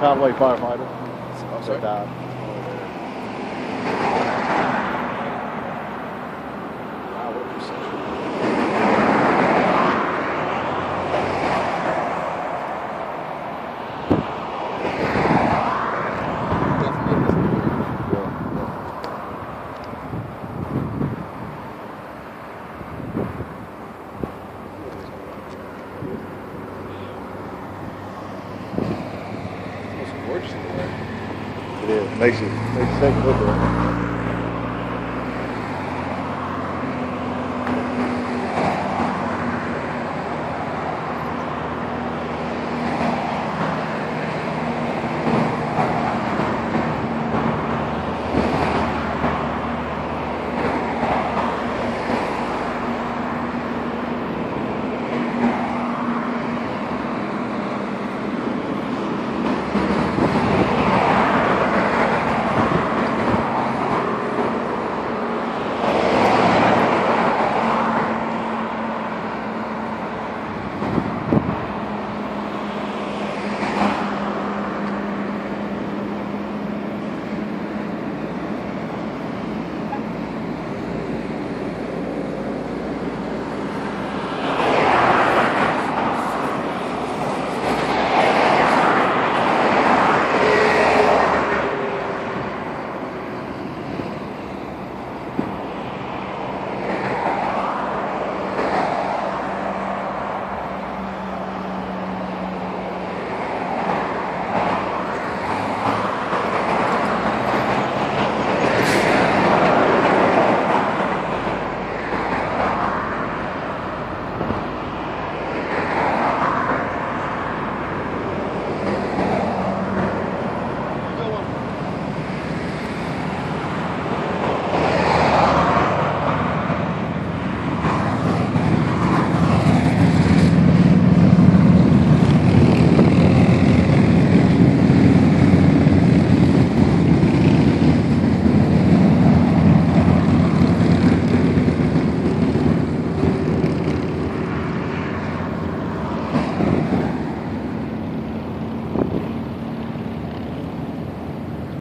Conway firefighter. I'm sorry. died. The way. It. Makes makes a little bit.